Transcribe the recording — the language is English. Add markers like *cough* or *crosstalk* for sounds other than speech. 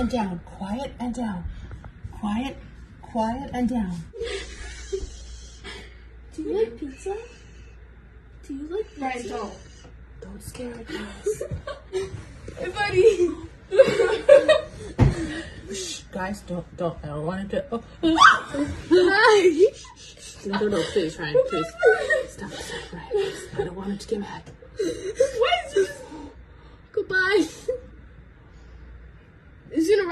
and down. Quiet and down. Quiet, quiet and down. Do you like pizza? Do you like pizza? Right, don't. Don't scare her, guys. *laughs* Hey, buddy. Shh, guys, don't, don't. I don't want it to. Oh. No, no, no, please, Ryan, please. *laughs* Stop, stop, Ryan. please. I don't want him to get mad. Is this? Goodbye.